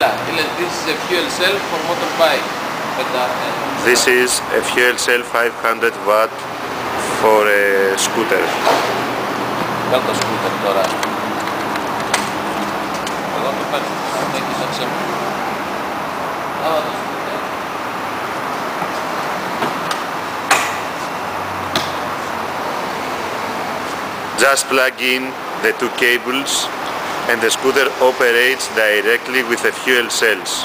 This is a fuel cell for motorbike. But, uh, This is a fuel cell 500 watt for a scooter. Βγάλ το σκούτερ τώρα. Εγώ το παίρνω. Αυτό έχει σαν ξέμου. Άρα το σκούτερ. Just plug in the two cables and the scooter operates directly with the fuel cells.